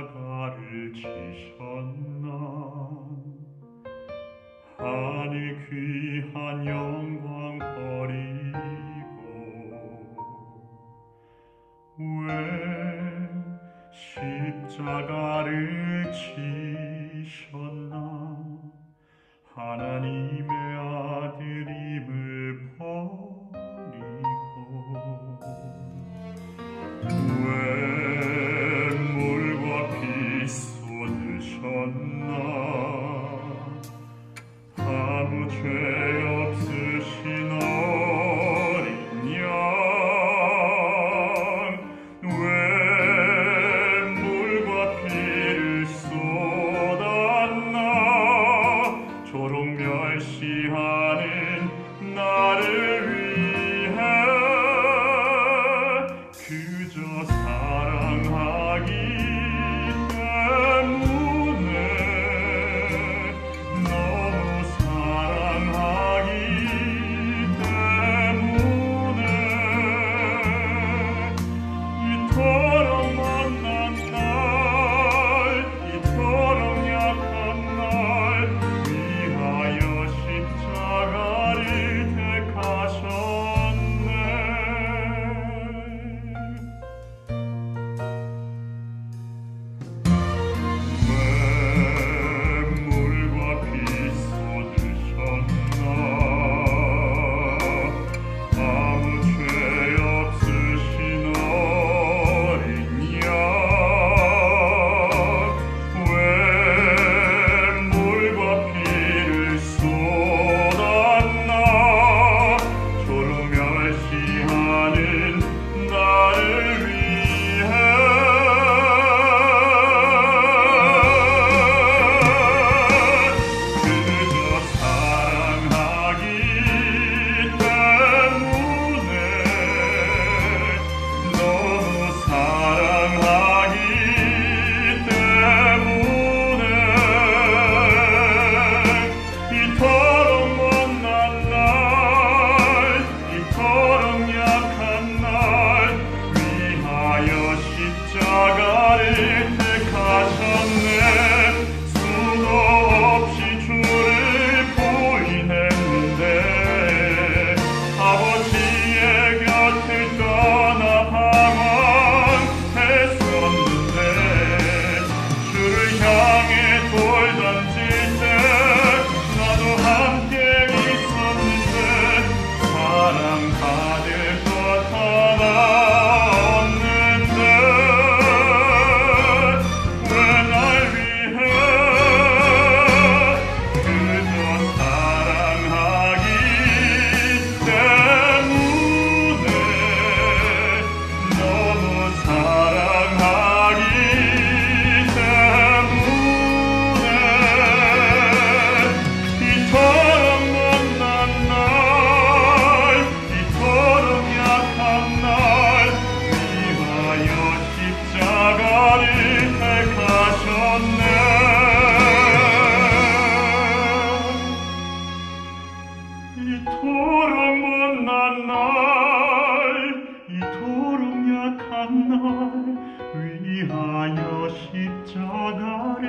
십자가를 지셨나? 하늘 귀한 영광 버리고 왜 십자가를 지 Amen. 이토록 못난 날 이토록 약한 날 위하여 십자가를